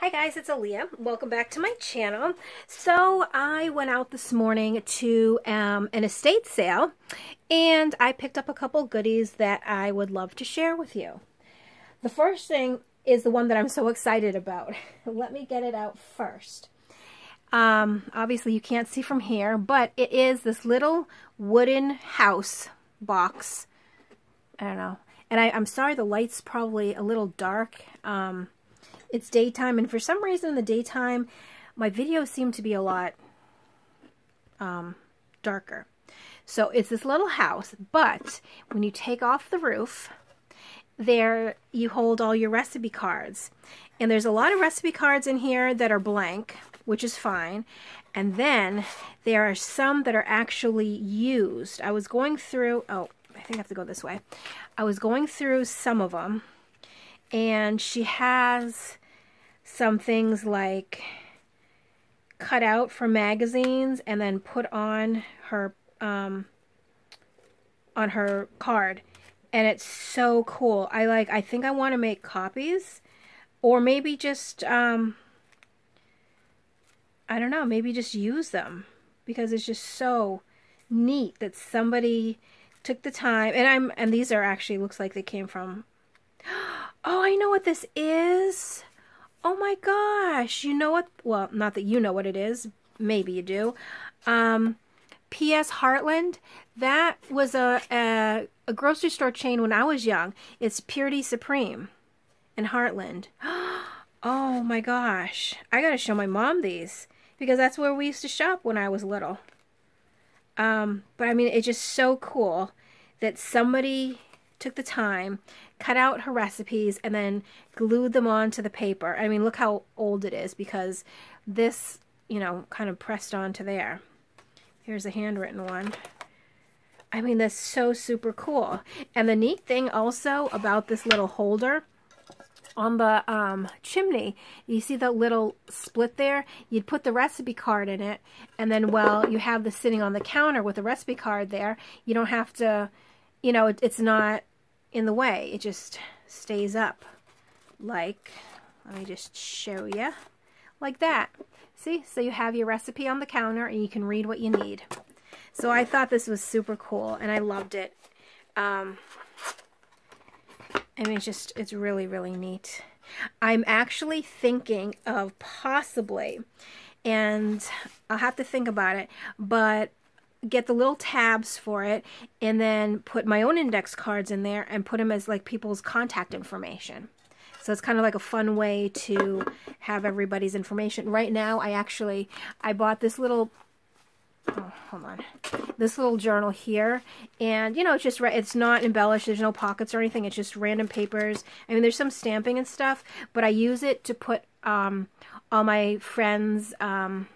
Hi guys, it's Alia. Welcome back to my channel. So I went out this morning to um, an estate sale and I picked up a couple goodies that I would love to share with you. The first thing is the one that I'm so excited about. Let me get it out first. Um, obviously you can't see from here, but it is this little wooden house box. I don't know. And I, am sorry the light's probably a little dark. Um, it's daytime, and for some reason in the daytime, my videos seem to be a lot um, darker. So it's this little house, but when you take off the roof, there you hold all your recipe cards. And there's a lot of recipe cards in here that are blank, which is fine. And then there are some that are actually used. I was going through, oh, I think I have to go this way. I was going through some of them and she has some things like cut out from magazines and then put on her um, on her card. And it's so cool. I like I think I want to make copies or maybe just um, I don't know maybe just use them because it's just so neat that somebody took the time. And I'm and these are actually looks like they came from Oh, I know what this is. Oh my gosh. You know what? Well, not that you know what it is. Maybe you do. Um, P.S. Heartland. That was a, a, a grocery store chain when I was young. It's Purity Supreme in Heartland. Oh my gosh. I got to show my mom these because that's where we used to shop when I was little. Um, but I mean, it's just so cool that somebody took the time, cut out her recipes, and then glued them onto the paper. I mean, look how old it is because this, you know, kind of pressed onto there. Here's a handwritten one. I mean, that's so super cool. And the neat thing also about this little holder on the um, chimney, you see the little split there? You'd put the recipe card in it, and then, well, you have this sitting on the counter with the recipe card there. You don't have to you know, it, it's not in the way. It just stays up like, let me just show you, like that. See, so you have your recipe on the counter and you can read what you need. So I thought this was super cool and I loved it. Um, I mean, it's just, it's really, really neat. I'm actually thinking of possibly, and I'll have to think about it, but get the little tabs for it and then put my own index cards in there and put them as like people's contact information. So it's kind of like a fun way to have everybody's information. Right now, I actually, I bought this little, oh, hold on, this little journal here. And, you know, it's just, right, it's not embellished. There's no pockets or anything. It's just random papers. I mean, there's some stamping and stuff, but I use it to put um, all my friends' um,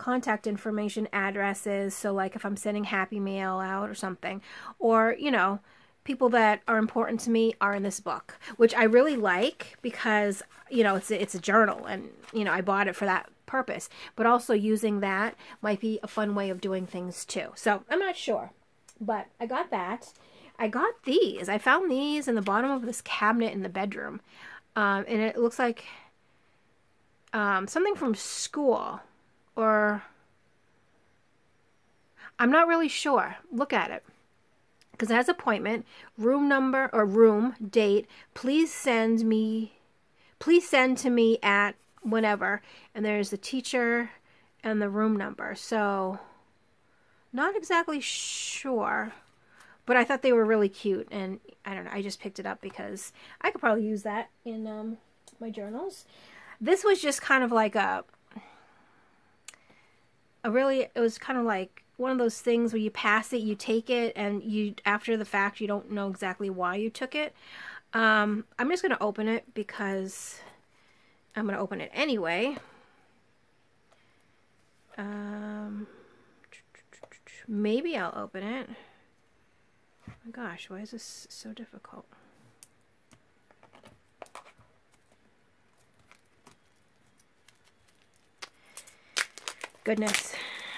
contact information, addresses. So like if I'm sending Happy Mail out or something, or, you know, people that are important to me are in this book, which I really like because, you know, it's a, it's a journal and, you know, I bought it for that purpose. But also using that might be a fun way of doing things too. So I'm not sure, but I got that. I got these. I found these in the bottom of this cabinet in the bedroom. Um, and it looks like um, something from school or I'm not really sure. Look at it. Because it has appointment, room number or room, date, please send me, please send to me at whenever. And there's the teacher and the room number. So, not exactly sure. But I thought they were really cute. And I don't know, I just picked it up because I could probably use that in um, my journals. This was just kind of like a a really it was kind of like one of those things where you pass it, you take it, and you after the fact you don't know exactly why you took it. Um, I'm just to open it because I'm to open it anyway. Um, maybe I'll open it. Oh my gosh, why is this so difficult? Goodness.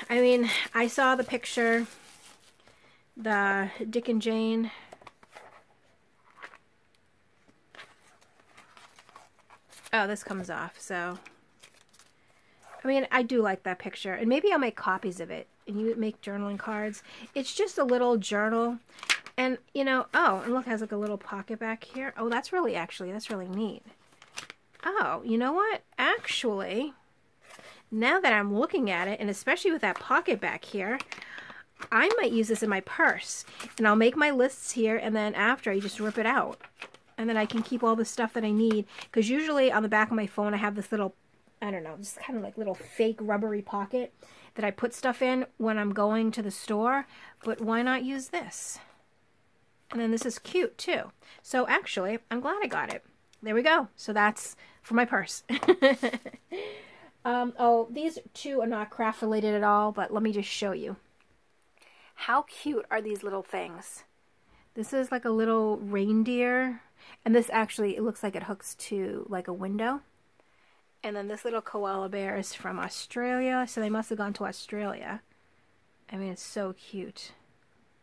I mean, I saw the picture, the Dick and Jane. Oh, this comes off, so... I mean, I do like that picture. And maybe I'll make copies of it. And you make journaling cards. It's just a little journal. And, you know, oh, and look, it has like a little pocket back here. Oh, that's really, actually, that's really neat. Oh, you know what? Actually, now that I'm looking at it, and especially with that pocket back here, I might use this in my purse. And I'll make my lists here, and then after, I just rip it out. And then I can keep all the stuff that I need. Because usually on the back of my phone, I have this little, I don't know, just kind of like little fake rubbery pocket that I put stuff in when I'm going to the store. But why not use this? And then this is cute too. So actually, I'm glad I got it. There we go. So that's for my purse. um, oh, these two are not craft related at all, but let me just show you. How cute are these little things? This is like a little reindeer. And this actually, it looks like it hooks to like a window. And then this little koala bear is from Australia. So they must have gone to Australia. I mean, it's so cute.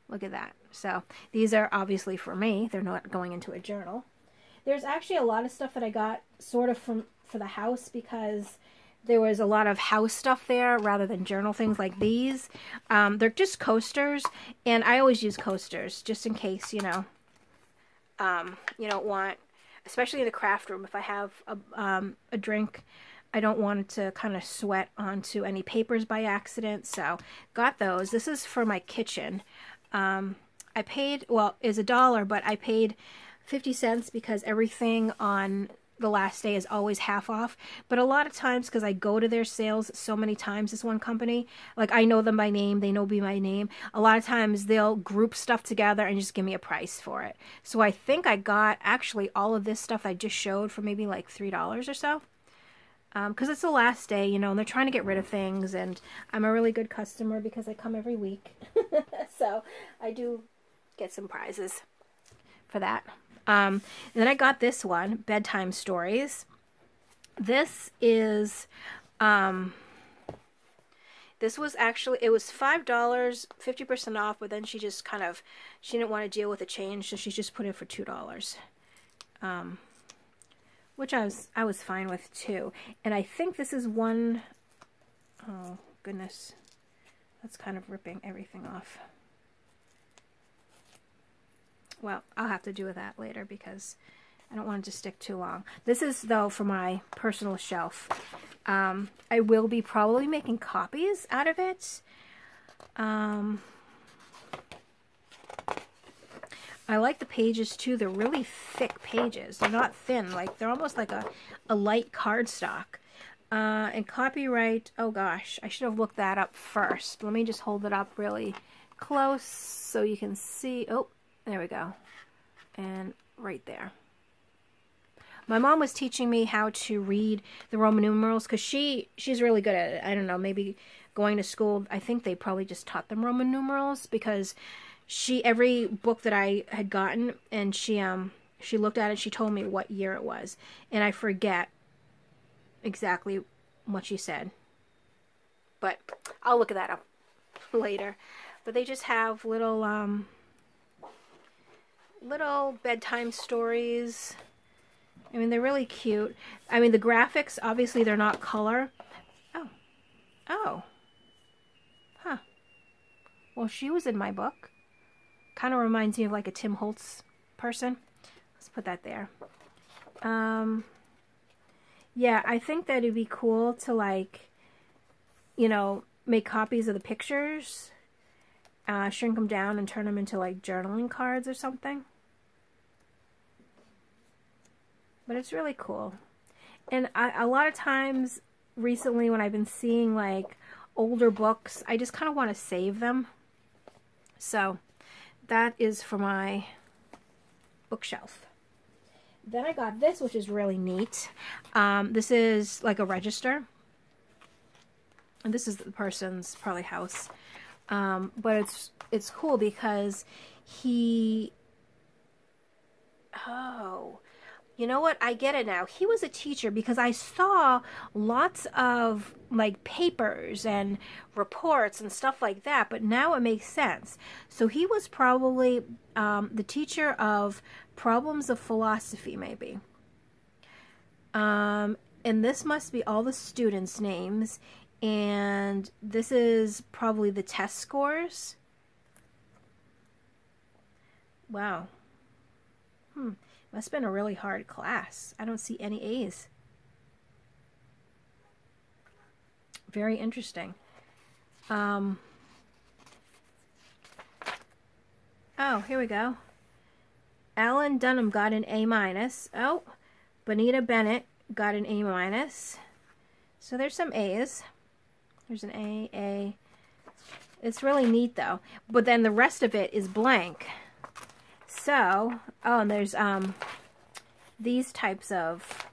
Look at that. So these are obviously for me. They're not going into a journal. There's actually a lot of stuff that I got sort of from for the house because there was a lot of house stuff there rather than journal things like these. Um, they're just coasters, and I always use coasters just in case, you know, um, you don't want, especially in the craft room, if I have a, um, a drink, I don't want it to kind of sweat onto any papers by accident. So got those. This is for my kitchen. Um, I paid, well, is a dollar, but I paid 50 cents because everything on the last day is always half off. But a lot of times, because I go to their sales so many times, this one company, like I know them by name, they know me by name. A lot of times they'll group stuff together and just give me a price for it. So I think I got actually all of this stuff I just showed for maybe like $3 or so. Because um, it's the last day, you know, and they're trying to get rid of things, and I'm a really good customer because I come every week. so I do get some prizes for that. Um, and then I got this one, Bedtime Stories. This is, um, this was actually, it was $5, 50% off, but then she just kind of, she didn't want to deal with the change, so she just put it for $2. Um, which I was, I was fine with too. And I think this is one, oh goodness, that's kind of ripping everything off. Well, I'll have to do with that later because I don't want it to stick too long. This is, though, for my personal shelf. Um, I will be probably making copies out of it. Um, I like the pages, too. They're really thick pages. They're not thin. Like, they're almost like a, a light cardstock. Uh, and copyright, oh gosh, I should have looked that up first. Let me just hold it up really close so you can see. Oh, there we go. And right there. My mom was teaching me how to read the Roman numerals because she she's really good at it. I don't know, maybe going to school, I think they probably just taught them Roman numerals because she every book that I had gotten and she um she looked at it, she told me what year it was, and I forget exactly what she said. But I'll look at that up later. But they just have little um little bedtime stories. I mean, they're really cute. I mean, the graphics, obviously, they're not color. Oh. Oh. Huh. Well, she was in my book. Kind of reminds me of like a Tim Holtz person. Let's put that there. Um, yeah, I think that it'd be cool to like, you know, make copies of the pictures uh, shrink them down and turn them into like journaling cards or something. But it's really cool. And I, a lot of times recently when I've been seeing like older books, I just kind of want to save them. So that is for my bookshelf. Then I got this, which is really neat. Um, this is like a register. And this is the person's probably house. Um, but it's it's cool because he oh you know what i get it now he was a teacher because i saw lots of like papers and reports and stuff like that but now it makes sense so he was probably um, the teacher of problems of philosophy maybe Um, and this must be all the students' names. And this is probably the test scores. Wow. Hmm. Must have been a really hard class. I don't see any A's. Very interesting. Um, oh, here we go. Alan Dunham got an A minus. Oh, Bonita Bennett got an A minus. So there's some A's. There's an A, A. It's really neat though. But then the rest of it is blank. So, oh, and there's um these types of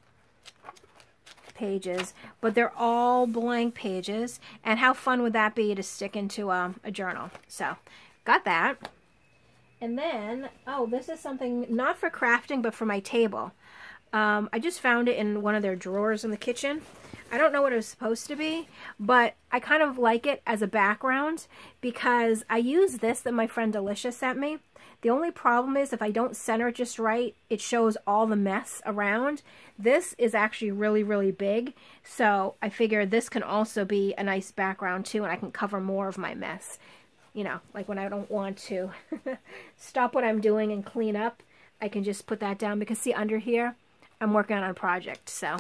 pages, but they're all blank pages. And how fun would that be to stick into um, a journal? So, got that. And then, oh, this is something not for crafting, but for my table. Um, I just found it in one of their drawers in the kitchen. I don't know what it was supposed to be, but I kind of like it as a background because I use this that my friend Alicia sent me. The only problem is if I don't center just right, it shows all the mess around. This is actually really, really big, so I figure this can also be a nice background too, and I can cover more of my mess you know, like when I don't want to stop what I'm doing and clean up, I can just put that down because see under here, I'm working on a project. So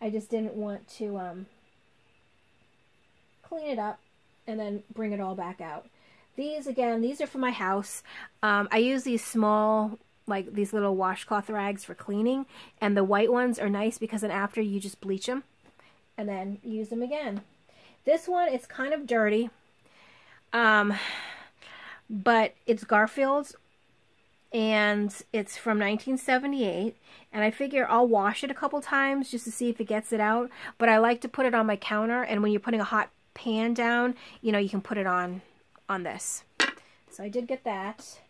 I just didn't want to um, clean it up and then bring it all back out. These, again, these are for my house. Um, I use these small, like these little washcloth rags for cleaning. And the white ones are nice because then after you just bleach them and then use them again. This one is kind of dirty. Um, but it's Garfield's and it's from 1978 and I figure I'll wash it a couple times just to see if it gets it out but I like to put it on my counter and when you're putting a hot pan down you know you can put it on on this. So I did get that.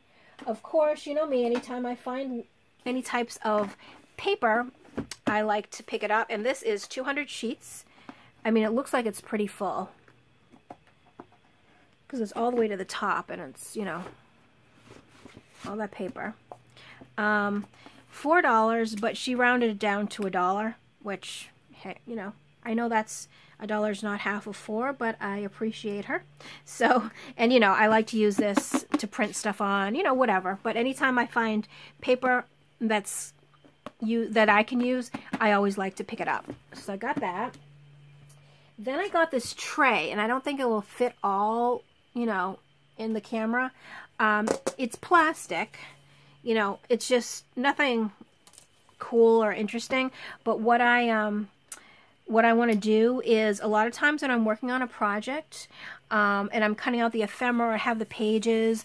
Of course you know me anytime I find any types of paper I like to pick it up and this is 200 sheets. I mean it looks like it's pretty full. Because it's all the way to the top and it's, you know, all that paper. Um, $4, but she rounded it down to a dollar, which, hey, you know, I know that's a dollar's not half of four, but I appreciate her. So, and you know, I like to use this to print stuff on, you know, whatever. But anytime I find paper that's you that I can use, I always like to pick it up. So I got that. Then I got this tray, and I don't think it will fit all you know, in the camera. Um, it's plastic, you know, it's just nothing cool or interesting. But what I, um, what I want to do is a lot of times when I'm working on a project um, and I'm cutting out the ephemera, I have the pages,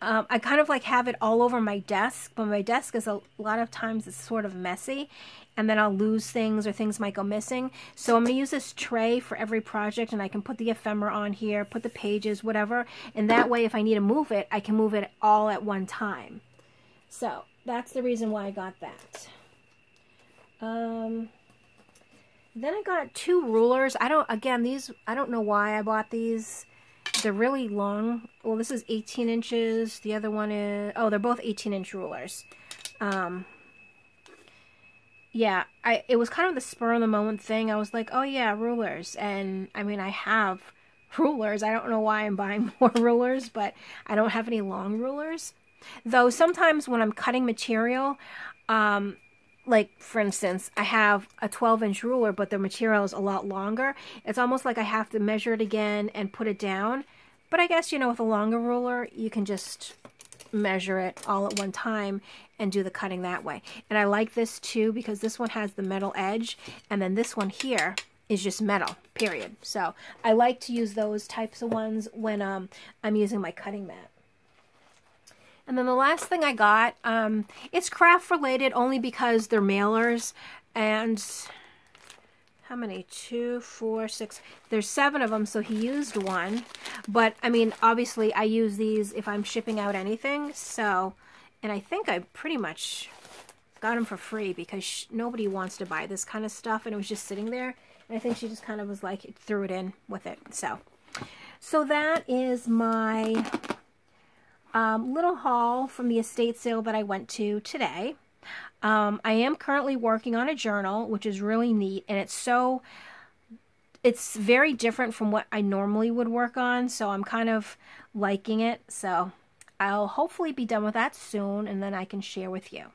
um, I kind of like have it all over my desk, but my desk is a, a lot of times it's sort of messy and then I'll lose things or things might go missing. So I'm going to use this tray for every project and I can put the ephemera on here, put the pages, whatever. And that way if I need to move it, I can move it all at one time. So that's the reason why I got that. Um, then I got two rulers. I don't, again, these, I don't know why I bought these. They're really long. Well, this is 18 inches. The other one is, oh, they're both 18 inch rulers. Um, yeah, I it was kind of the spur of the moment thing. I was like, oh yeah, rulers. And I mean, I have rulers. I don't know why I'm buying more rulers, but I don't have any long rulers. Though sometimes when I'm cutting material, um, like for instance, I have a 12 inch ruler, but the material is a lot longer. It's almost like I have to measure it again and put it down. But I guess, you know, with a longer ruler, you can just measure it all at one time and do the cutting that way. And I like this too because this one has the metal edge and then this one here is just metal, period. So I like to use those types of ones when um, I'm using my cutting mat. And then the last thing I got, um, it's craft related only because they're mailers and how many? Two, four, six. There's seven of them, so he used one. But, I mean, obviously I use these if I'm shipping out anything. So, and I think I pretty much got them for free because nobody wants to buy this kind of stuff. And it was just sitting there. And I think she just kind of was like, threw it in with it. So, so that is my um, little haul from the estate sale that I went to today. Um, I am currently working on a journal, which is really neat, and it's so it's very different from what I normally would work on, so I'm kind of liking it. So I'll hopefully be done with that soon, and then I can share with you.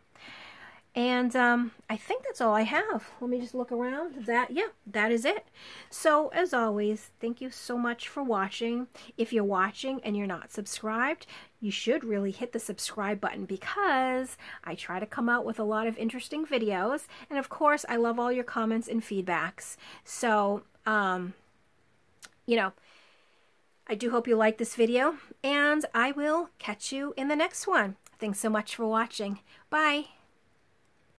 And um, I think that's all I have. Let me just look around. That, yeah, that is it. So, as always, thank you so much for watching. If you're watching and you're not subscribed, you should really hit the subscribe button because I try to come out with a lot of interesting videos. And of course, I love all your comments and feedbacks. So, um, you know, I do hope you like this video, and I will catch you in the next one. Thanks so much for watching. Bye.